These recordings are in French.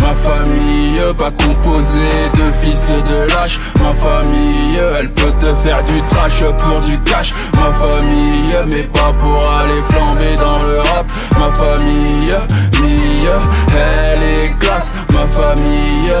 ma famille pas composée de fils de lâche Ma famille, elle peut te faire du trash pour du cash. Ma famille, mais pas pour aller flamber dans le rap. Ma famille, mille,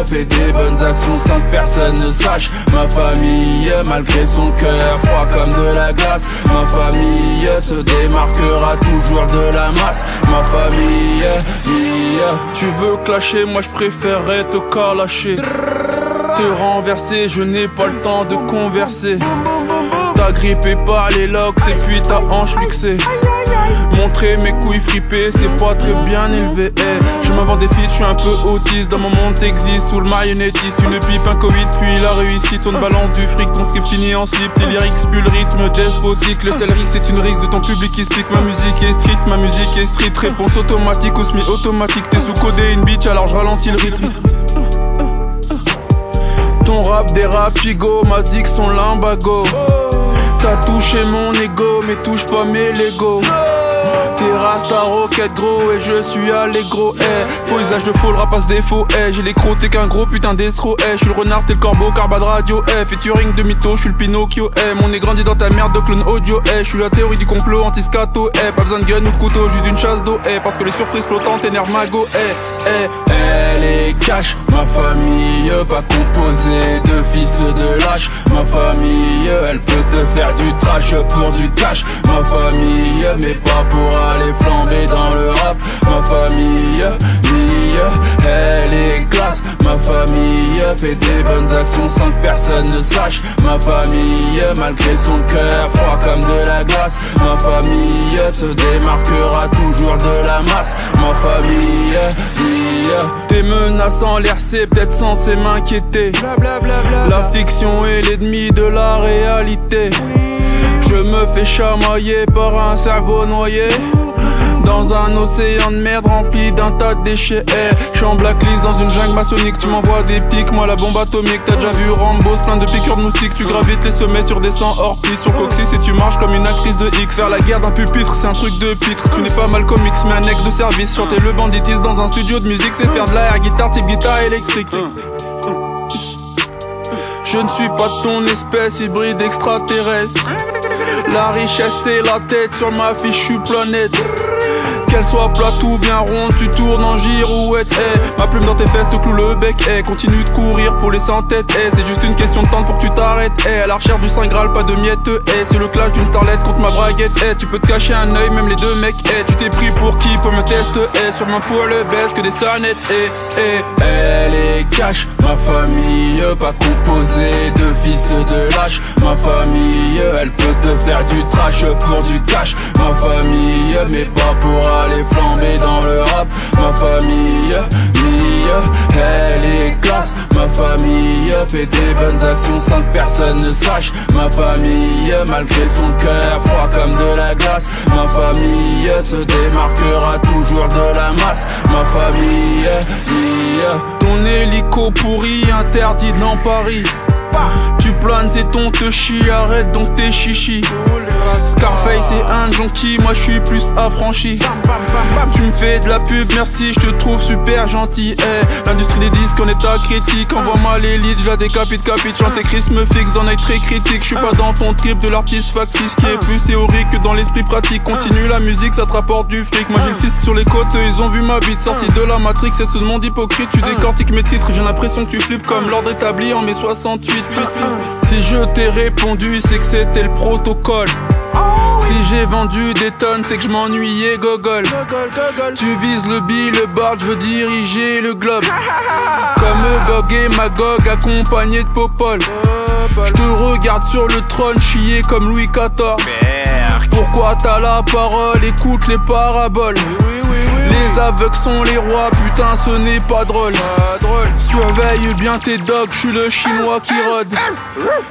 fait des bonnes actions sans que personne ne sache. Ma famille, malgré son cœur froid comme de la glace. Ma famille se démarquera toujours de la masse. Ma famille, mille, tu veux clasher, moi je préférerais te calacher Te renverser, je n'ai pas le temps de converser T'as grippé par les locks et puis ta hanche luxée Montrer mes couilles fripées, c'est pas très bien élevé. Eh. Je m'invente des feats, je suis un peu autiste. Dans mon monde existe sous le marionnettiste. Une pipe, un Covid, puis la réussite. On te balance du fric, ton script finit en slip. Les lyrics plus le rythme despotique. Le seul c'est une risque de ton public qui explique. Ma musique est street, ma musique est street. Réponse automatique ou semi-automatique. T'es sous-codé une bitch, alors je ralentis le rythme. Ton rap des rapigo, ma zig son lambago. T'as touché mon ego, mais touche pas mes Lego. T'es rasta roquette gros et je suis allégro eh. Faux usage de faux, le rap passe défaut eh. J'ai les crocs, t'es qu'un gros putain d'escroc eh. Je suis le renard, t'es le corbeau, carbade radio eh. Featuring de mytho, je suis le Pinocchio eh. Mon nez grandi dans ta merde de clone audio eh. Je suis la théorie du complot anti-scato eh. Pas besoin de gun ou de couteau, juste une chasse d'eau eh. Parce que les surprises flottantes énervent mago eh eh. Elle est cash, ma famille pas composée de fils de lâche. Ma famille elle te faire du trash pour du cash. Ma famille mais pas pour aller flamber dans le rap. Ma famille, mille, elle est classe. Ma famille fait des bonnes actions sans que personne ne sache. Ma famille, malgré son cœur froid comme de la glace. Ma famille se démarquera toujours famille, mille, T'es menaçant, l'air c'est peut-être censé m'inquiéter. La fiction est l'ennemi de la réalité. Je me fais chamailler par un cerveau noyé dans un océan de merde rempli d'un tas de déchets. Hey, Je suis en blacklist dans une jungle maçonnique. Tu m'envoies des pics, moi la bombe atomique. T'as déjà vu Rambo, plein de piqûres de moustiques. Tu gravites les sommets, tu redescends hors piste. Sur Coxis et tu marches comme une actrice de X. Faire la guerre d'un pupitre, c'est un truc de pitre. Tu n'es pas mal comics mais un mec de service. Chanter le banditisme dans un studio de musique C'est faire de l'air, guitare type guitare électrique. Je ne suis pas ton espèce hybride extraterrestre. La richesse c'est la tête sur ma fichue planète qu'elle soit plate ou bien ronde, tu tournes en girouette, eh. Ma plume dans tes fesses te cloue le bec, eh. Continue de courir pour les sans têtes, eh. C'est juste une question de temps pour que tu t'arrêtes, eh. À la recherche du Saint Graal, pas de miettes, eh. C'est le clash d'une starlette contre ma braguette, eh. Tu peux te cacher un œil, même les deux mecs, eh. Tu t'es pris pour qui pour me tester, eh. Sur mon poil le baisse que des sonnettes, eh. Eh Elle est cash, ma famille Pas composée de fils de lâche. Ma famille, elle peut te faire du trash pour du cash. Ma famille, mais pas pour aller flamber dans le rap. Ma famille, mille, elle est classe. Ma famille fait des bonnes actions sans que personne ne sache. Ma famille, malgré son cœur froid comme de la glace. Ma famille se démarquera toujours de la masse. Ma famille, mille, ton hélico pourri interdit dans Paris tu planes et ton te chie, arrête donc tes chichis et un junkie, moi je suis plus affranchi. Tu me fais de la pub, merci, je te trouve super gentil eh, L'industrie des disques en état critique, envoie-moi l'élite, je la décapite, capite. Chante Chris me fixe d'un œil très critique, je suis pas dans ton trip de l'artiste factice Qui est plus théorique que dans l'esprit pratique. Continue la musique, ça te rapporte du fric. Moi fist sur les côtes, ils ont vu ma bite Sortie de la Matrix, c'est ce monde hypocrite Tu décortiques mes titres, j'ai l'impression que tu flippes comme l'ordre établi en mai 68 si je t'ai répondu, c'est que c'était le protocole. Si j'ai vendu des tonnes, c'est que je m'ennuyais gogol. Tu vises le bill, le board, je veux diriger le globe. Comme Gog et Magog accompagné de Popol. Je te regarde sur le trône, chier comme Louis XIV. Pourquoi t'as la parole, écoute les paraboles. Les aveugles sont les rois, putain ce n'est pas drôle. Surveille bien tes dogs, je suis le chinois qui rôde.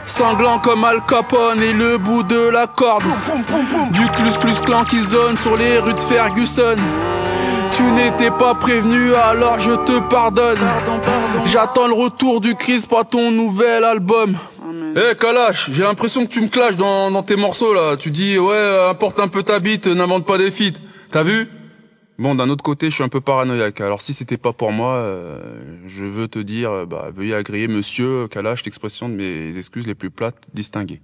Sanglant comme Al Capone et le bout de la corde. Du clus clus clan qui zone sur les rues de Ferguson. Tu n'étais pas prévenu alors je te pardonne. J'attends le retour du Christ, pas ton nouvel album. Eh Kalash, j'ai l'impression que tu me clashes dans, dans tes morceaux là. Tu dis ouais, apporte un peu ta bite, n'invente pas des feats. T'as vu? Bon, d'un autre côté, je suis un peu paranoïaque. Alors, si c'était pas pour moi, euh, je veux te dire, bah, veuillez agréer, monsieur Kalash, l'expression de mes excuses les plus plates, distinguées.